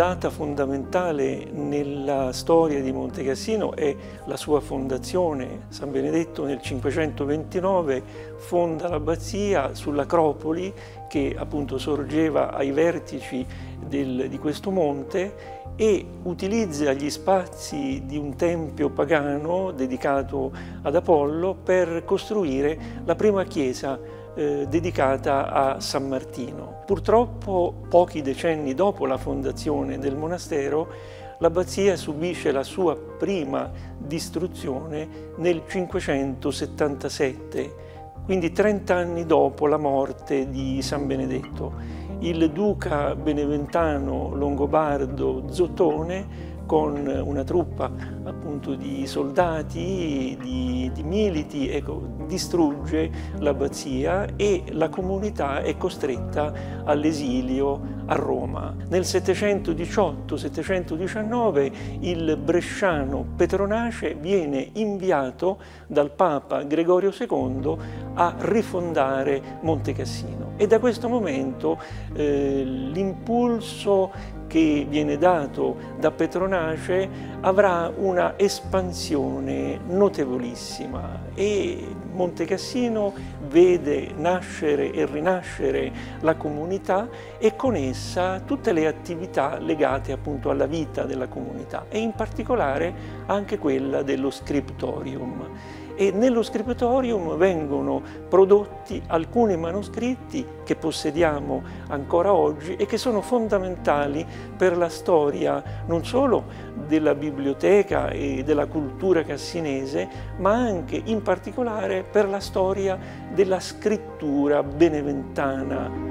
data fondamentale nella storia di Monte Cassino è la sua fondazione. San Benedetto nel 529 fonda l'abbazia sull'Acropoli che appunto sorgeva ai vertici del, di questo monte e utilizza gli spazi di un tempio pagano dedicato ad Apollo per costruire la prima chiesa eh, dedicata a San Martino. Purtroppo pochi decenni dopo la fondazione del monastero l'abbazia subisce la sua prima distruzione nel 577, quindi 30 anni dopo la morte di San Benedetto il duca beneventano longobardo Zottone con una truppa appunto di soldati, di, di militi, ecco, distrugge l'abbazia e la comunità è costretta all'esilio a Roma. Nel 718-719 il bresciano Petronace viene inviato dal Papa Gregorio II a rifondare Monte Cassino e da questo momento eh, l'impulso che viene dato da Petronace avrà una espansione notevolissima e Monte Cassino vede nascere e rinascere la comunità e con essa tutte le attività legate appunto alla vita della comunità e in particolare anche quella dello scriptorium e nello scriptorium vengono prodotti alcuni manoscritti che possediamo ancora oggi e che sono fondamentali per la storia non solo della biblioteca e della cultura cassinese, ma anche in particolare per la storia della scrittura beneventana.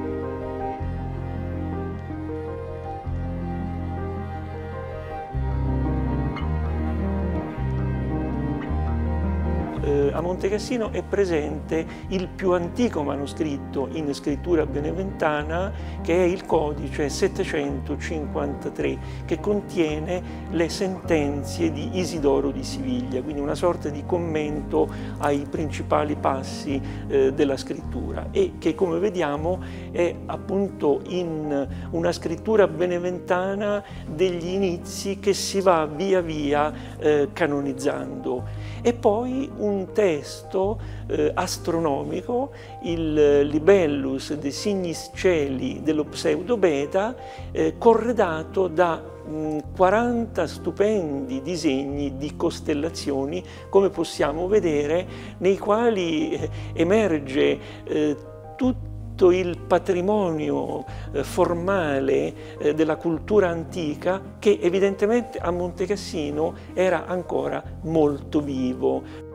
Eh, a Monte Cassino è presente il più antico manoscritto in scrittura beneventana che è il codice 753 che contiene le sentenze di Isidoro di Siviglia, quindi una sorta di commento ai principali passi eh, della scrittura e che come vediamo è appunto in una scrittura beneventana degli inizi che si va via via eh, canonizzando. E poi un testo eh, astronomico, il Libellus de Signis Celi dello Pseudobeta, eh, corredato da 40 stupendi disegni di costellazioni, come possiamo vedere, nei quali eh, emerge eh, tutto il patrimonio eh, formale eh, della cultura antica che evidentemente a Monte Cassino era ancora molto vivo.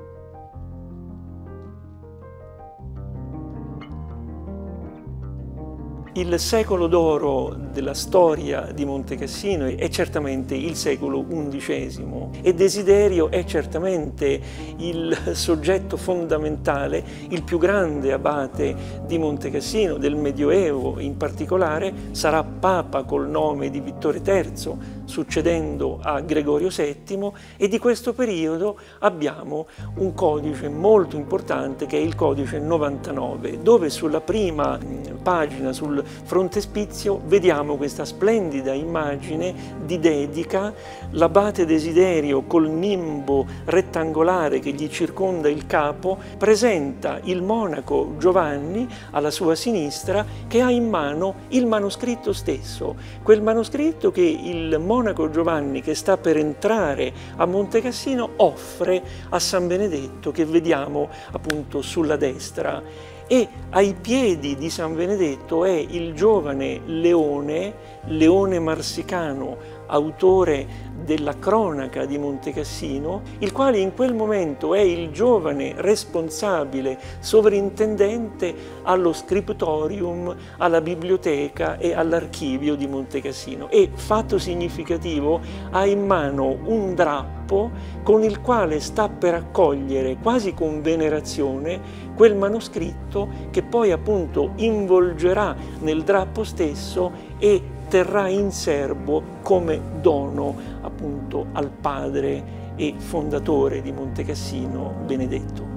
Il secolo d'oro della storia di Monte Cassino è certamente il secolo XI e Desiderio è certamente il soggetto fondamentale, il più grande abate di Monte Cassino, del Medioevo in particolare, sarà papa col nome di Vittore III, succedendo a Gregorio VII e di questo periodo abbiamo un codice molto importante che è il codice 99, dove sulla prima pagina, sul frontespizio, vediamo questa splendida immagine di dedica, l'abate Desiderio col nimbo rettangolare che gli circonda il capo, presenta il monaco Giovanni alla sua sinistra che ha in mano il manoscritto stesso, quel manoscritto che il monaco Giovanni che sta per entrare a Monte Cassino offre a San Benedetto che vediamo appunto sulla destra. E ai piedi di San Benedetto è il giovane Leone, Leone Marsicano, autore della cronaca di Monte Cassino, il quale in quel momento è il giovane responsabile, sovrintendente allo scriptorium, alla biblioteca e all'archivio di Monte Cassino. E, fatto significativo, ha in mano un drappo con il quale sta per accogliere quasi con venerazione quel manoscritto che poi appunto involgerà nel drappo stesso e terrà in serbo come dono appunto al padre e fondatore di Monte Cassino Benedetto.